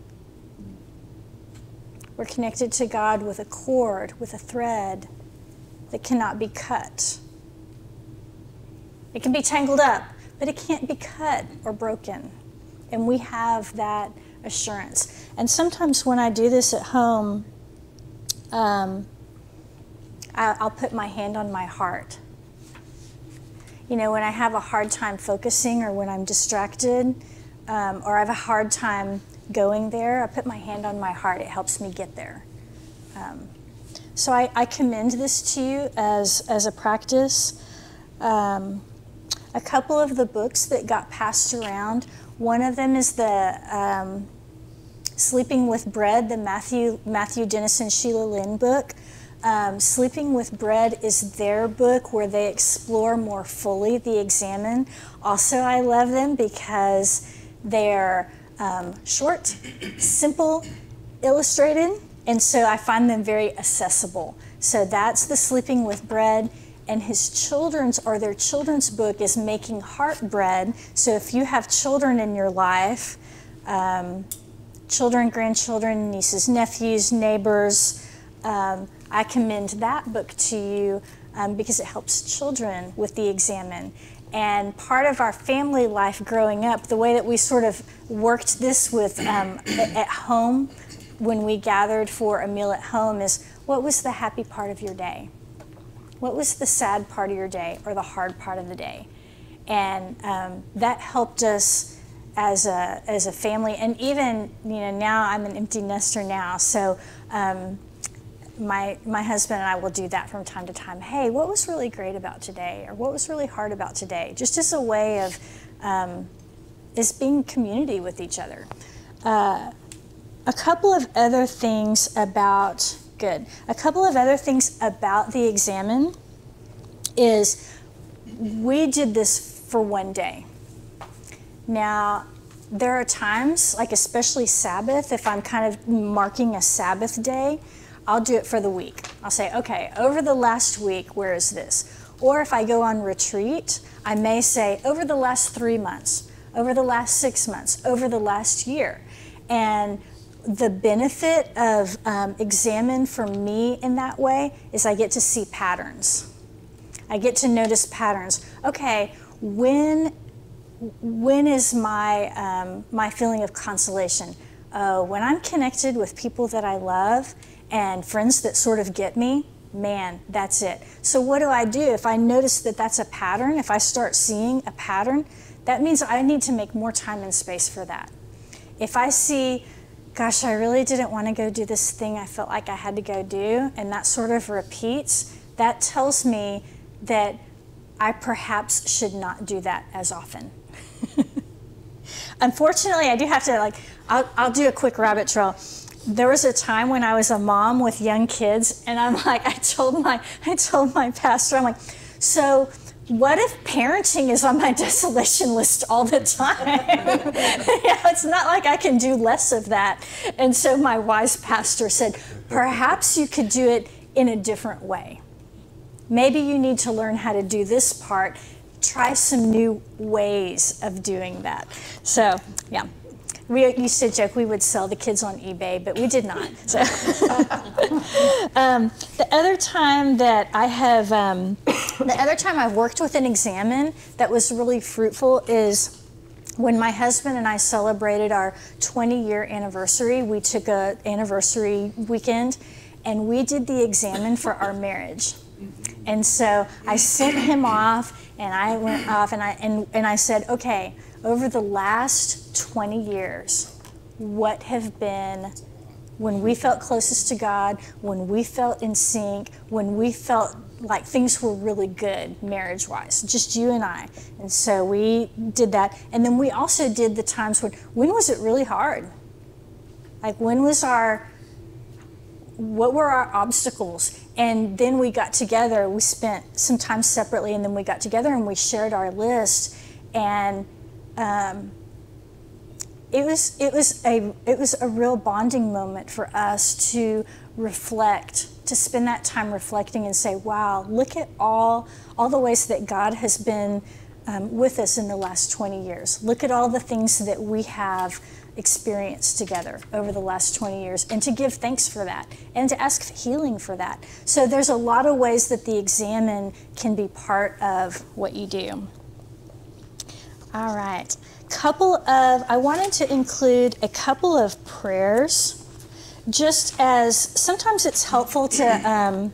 Speaker 2: We're connected to God with a cord, with a thread that cannot be cut. It can be tangled up, but it can't be cut or broken. And we have that assurance. And sometimes when I do this at home, um, I, I'll put my hand on my heart. You know, when I have a hard time focusing or when I'm distracted um, or I have a hard time going there, I put my hand on my heart. It helps me get there. Um, so I, I, commend this to you as, as a practice. Um, a couple of the books that got passed around, one of them is the um, Sleeping with Bread, the Matthew, Matthew Dennis and Sheila Linn book. Um, Sleeping with Bread is their book where they explore more fully the examen. Also, I love them because they're um, short, simple, illustrated, and so I find them very accessible. So that's the Sleeping with Bread. And his children's or their children's book is Making Heart Bread. So if you have children in your life, um, children, grandchildren, nieces, nephews, neighbors, um, I commend that book to you um, because it helps children with the examen. And part of our family life growing up, the way that we sort of worked this with um, at home when we gathered for a meal at home is what was the happy part of your day? What was the sad part of your day or the hard part of the day? And um, that helped us as a, as a family. And even, you know, now I'm an empty nester now. So um, my, my husband and I will do that from time to time. Hey, what was really great about today? Or what was really hard about today? Just as a way of um, is being community with each other. Uh, a couple of other things about, good, a couple of other things about the examen is we did this for one day. Now, there are times, like especially Sabbath, if I'm kind of marking a Sabbath day, I'll do it for the week. I'll say, okay, over the last week, where is this? Or if I go on retreat, I may say, over the last three months, over the last six months, over the last year. And the benefit of um, examen for me in that way is I get to see patterns. I get to notice patterns. Okay, when when is my um, my feeling of consolation? Uh, when I'm connected with people that I love and friends that sort of get me, man, that's it. So, what do I do? If I notice that that's a pattern, if I start seeing a pattern, that means I need to make more time and space for that. If I see, gosh, I really didn't want to go do this thing I felt like I had to go do, and that sort of repeats, that tells me that I perhaps should not do that as often. Unfortunately, I do have to, like, I'll, I'll do a quick rabbit trail there was a time when I was a mom with young kids, and I'm like, I told my, I told my pastor, I'm like, so what if parenting is on my desolation list all the time? it's not like I can do less of that. And so my wise pastor said, perhaps you could do it in a different way. Maybe you need to learn how to do this part. Try some new ways of doing that. So, yeah we used to joke we would sell the kids on eBay, but we did not. So. um, the other time that I have, um, the other time I've worked with an examen that was really fruitful is when my husband and I celebrated our 20 year anniversary. We took a anniversary weekend and we did the examen for our marriage. And so I sent him off and I went off and I and, and I said, okay, over the last 20 years, what have been when we felt closest to God, when we felt in sync, when we felt like things were really good marriage wise, just you and I. And so we did that. And then we also did the times when, when was it really hard? Like, when was our, what were our obstacles? And then we got together, we spent some time separately, and then we got together and we shared our list. And, um, it was it was a it was a real bonding moment for us to reflect to spend that time reflecting and say wow look at all all the ways that god has been um, with us in the last 20 years look at all the things that we have experienced together over the last 20 years and to give thanks for that and to ask healing for that. So there's a lot of ways that the examen can be part of what you do. All right. Couple of i wanted to include a couple of prayers just as sometimes it's helpful to um,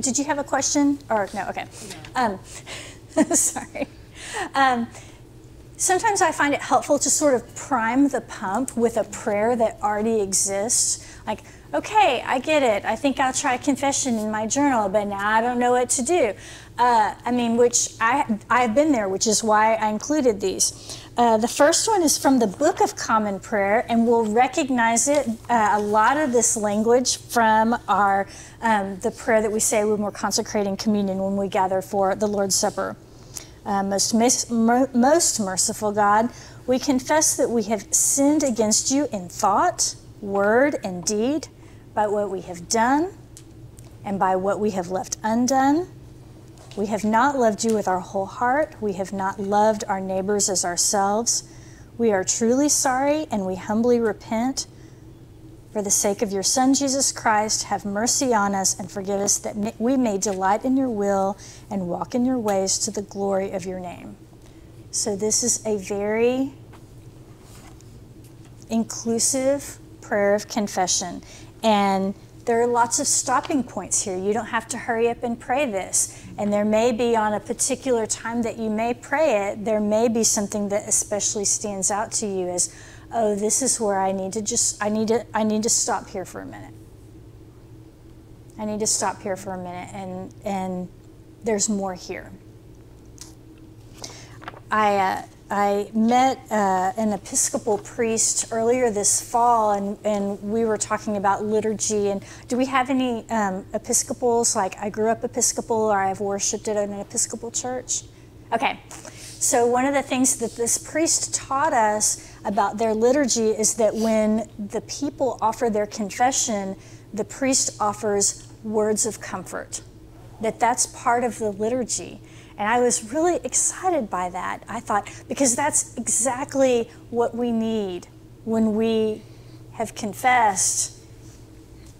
Speaker 2: did you have a question? Or no okay. Um, sorry. Um, sometimes i find it helpful to sort of prime the pump with a prayer that already exists. Like okay i get it. I think i'll try confession in my journal but now i don't know what to do. Uh, i mean which i i've been there which is why i included these. Uh, the first one is from the Book of Common Prayer, and we'll recognize it uh, a lot of this language from our um, the prayer that we say when we're consecrating communion when we gather for the Lord's Supper. Uh, most, most merciful God, we confess that we have sinned against you in thought, word, and deed, by what we have done and by what we have left undone we have not loved you with our whole heart. We have not loved our neighbors as ourselves. We are truly sorry and we humbly repent. For the sake of your Son, Jesus Christ, have mercy on us and forgive us that we may delight in your will and walk in your ways to the glory of your name. So, this is a very inclusive prayer of confession. And there are lots of stopping points here. You don't have to hurry up and pray this. And there may be on a particular time that you may pray it, there may be something that especially stands out to you as, oh, this is where I need to just I need to I need to stop here for a minute. I need to stop here for a minute and and there's more here. I uh, I met uh, an Episcopal priest earlier this fall, and, and we were talking about liturgy. And do we have any um, Episcopals? Like, I grew up Episcopal, or I've worshiped at an Episcopal church? Okay. So, one of the things that this priest taught us about their liturgy is that when the people offer their confession, the priest offers words of comfort, that that's part of the liturgy. And I was really excited by that. I thought, because that's exactly what we need when we have confessed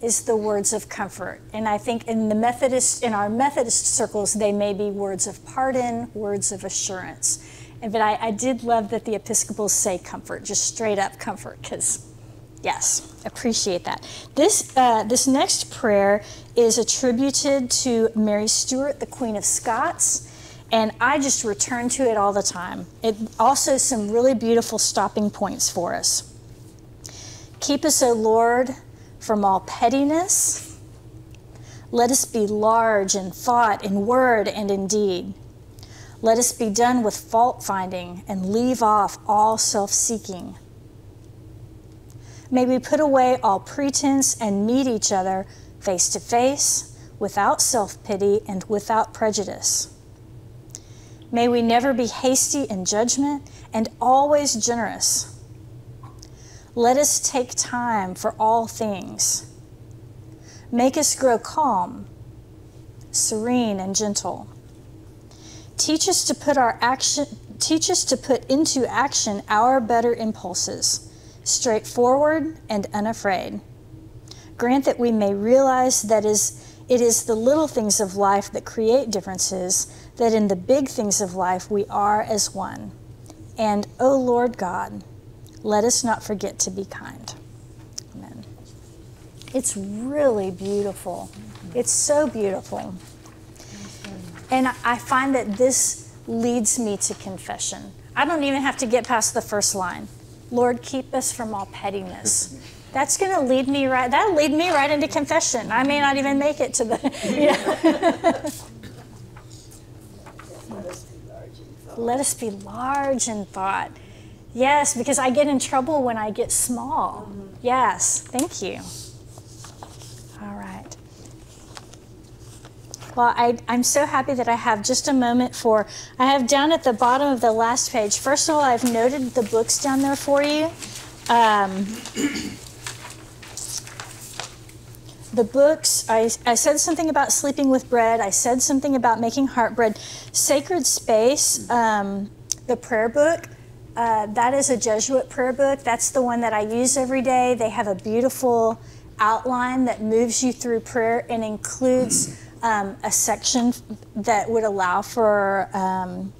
Speaker 2: is the words of comfort. And I think in the Methodist, in our Methodist circles, they may be words of pardon, words of assurance. And, but I, I did love that the Episcopals say comfort, just straight up comfort, because yes, appreciate that. This, uh, this next prayer is attributed to Mary Stuart, the Queen of Scots. And I just return to it all the time. It also some really beautiful stopping points for us. Keep us, O Lord, from all pettiness. Let us be large in thought, in word, and in deed. Let us be done with fault finding and leave off all self seeking. May we put away all pretense and meet each other face to face, without self pity and without prejudice. May we never be hasty in judgment and always generous. Let us take time for all things. Make us grow calm, serene, and gentle. Teach us to put our action teach us to put into action our better impulses, straightforward and unafraid. Grant that we may realize that is it is the little things of life that create differences that in the big things of life we are as one. And, O oh Lord God, let us not forget to be kind. Amen. It's really beautiful. It's so beautiful. And I find that this leads me to confession. I don't even have to get past the first line. Lord, keep us from all pettiness. That's going to lead me right. That'll lead me right into confession. I may not even make it to the. Know.
Speaker 6: Let us be large in thought.
Speaker 2: Let us be large in thought. Yes, because I get in trouble when I get small. Mm-hmm. Yes, thank you. All right. Well, I, I'm so happy that I have just a moment for. I have down at the bottom of the last page. First of all, I've noted the books down there for you. Um, the books, I, I said something about sleeping with bread. I said something about making heart bread. Sacred Space, um, the prayer book, uh, that is a Jesuit prayer book. That's the one that I use every day. They have a beautiful outline that moves you through prayer and includes um, a section that would allow for um,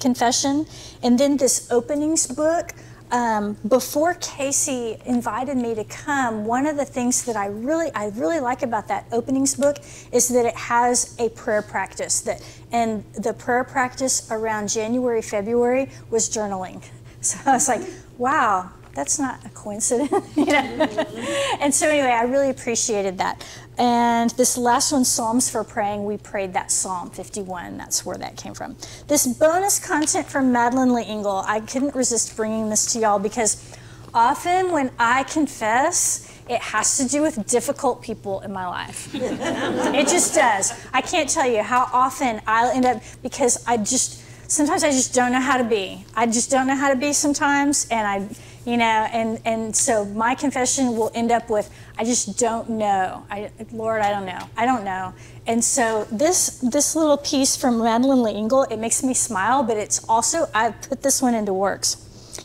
Speaker 2: confession. And then this openings book. Um, before Casey invited me to come, one of the things that I really I really like about that openings book is that it has a prayer practice that and the prayer practice around January February was journaling. So I was like, wow, that's not a coincidence, you know. and so anyway, I really appreciated that. And this last one, Psalms for Praying, we prayed that Psalm 51. That's where that came from. This bonus content from Madeleine L'Engle, I couldn't resist bringing this to y'all because often when I confess, it has to do with difficult people in my life. it just does. I can't tell you how often I'll end up because I just sometimes I just don't know how to be. I just don't know how to be sometimes, and I, you know, and and so my confession will end up with I just don't know. I, Lord, I don't know. I don't know. And so this this little piece from Madeleine L'Engle, it makes me smile, but it's also I've put this one into works.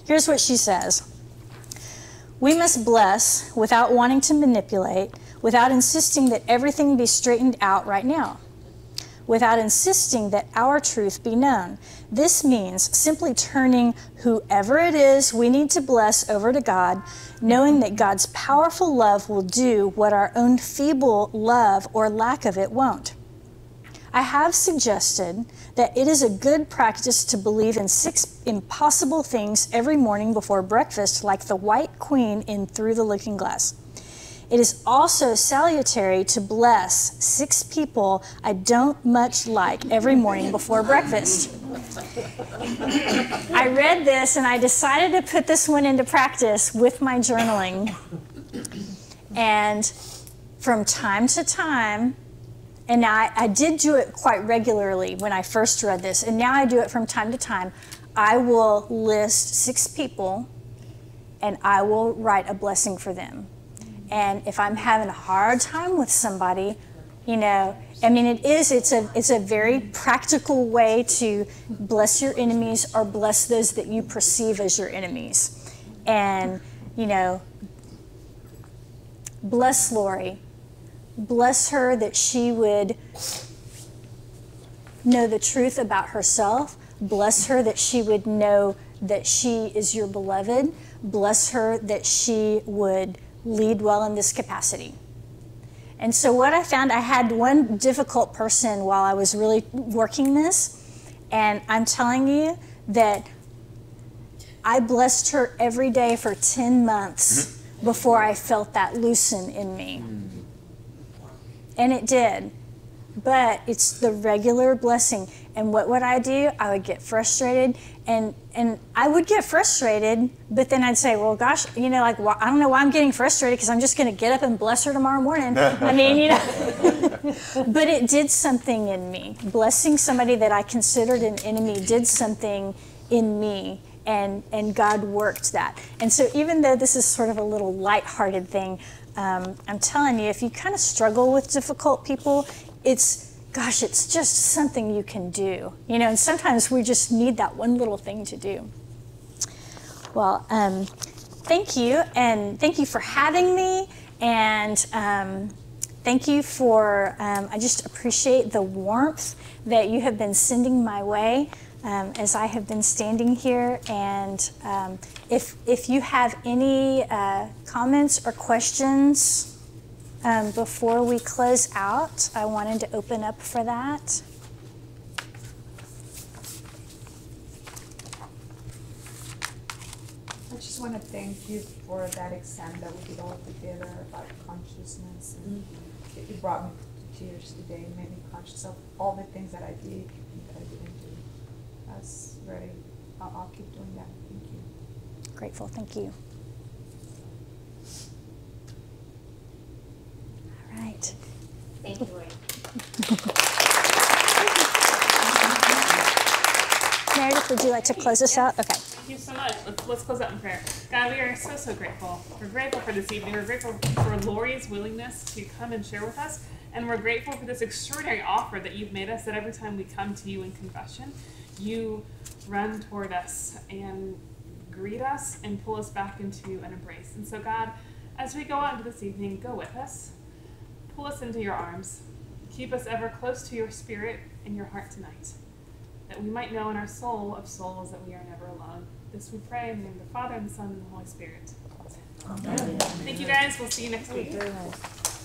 Speaker 2: Here's what she says. We must bless without wanting to manipulate, without insisting that everything be straightened out right now without insisting that our truth be known. This means simply turning whoever it is we need to bless over to God, knowing that God's powerful love will do what our own feeble love or lack of it won't. I have suggested that it is a good practice to believe in six impossible things every morning before breakfast, like the White Queen in Through the Looking Glass. It is also salutary to bless six people I don't much like every morning before breakfast. I read this and I decided to put this one into practice with my journaling. And from time to time, and I, I did do it quite regularly when I first read this, and now I do it from time to time. I will list six people and I will write a blessing for them. And if I'm having a hard time with somebody, you know, I mean, it is. It's a. It's a very practical way to bless your enemies or bless those that you perceive as your enemies, and you know, bless Lori, bless her that she would know the truth about herself. Bless her that she would know that she is your beloved. Bless her that she would lead well in this capacity. And so, what I found, I had one difficult person while I was really working this, and I'm telling you that I blessed her every day for 10 months mm-hmm. before I felt that loosen in me. Mm-hmm. And it did. But it's the regular blessing. And what would I do? I would get frustrated and and I would get frustrated, but then I'd say, well, gosh, you know, like I don't know why I'm getting frustrated because I'm just going to get up and bless her tomorrow morning. I mean, you know, but it did something in me. Blessing somebody that I considered an enemy did something in me, and and God worked that. And so even though this is sort of a little light-hearted thing, um, I'm telling you, if you kind of struggle with difficult people, it's gosh, it's just something you can do. You know, and sometimes we just need that one little thing to do. Well, um, thank you, and thank you for having me, and um, thank you for, um, I just appreciate the warmth that you have been sending my way. Um, as I have been standing here, and um, if if you have any uh, comments or questions, um, before we close out, I wanted to open up for that.
Speaker 7: I just want to thank you for that examen that we did all together about consciousness. And it, it brought me to tears today, it made me conscious of all the things that I did and that I didn't do. That's very, I'll, I'll keep doing that. Thank you.
Speaker 2: Grateful. Thank you. Right.
Speaker 8: Thank you, Lori.
Speaker 2: Meredith, would you like to close us out? Okay.
Speaker 1: Thank you so much. Let's, let's close out in prayer. God, we are so, so grateful. We're grateful for this evening. We're grateful for Lori's willingness to come and share with us. And we're grateful for this extraordinary offer that you've made us that every time we come to you in confession, you run toward us and greet us and pull us back into an embrace. And so, God, as we go out into this evening, go with us. Pull us into your arms. Keep us ever close to your spirit and your heart tonight that we might know in our soul of souls that we are never alone. This we pray in the name of the Father, and the Son, and the Holy Spirit. Amen. Thank you guys. We'll see you next week.
Speaker 6: Very nice.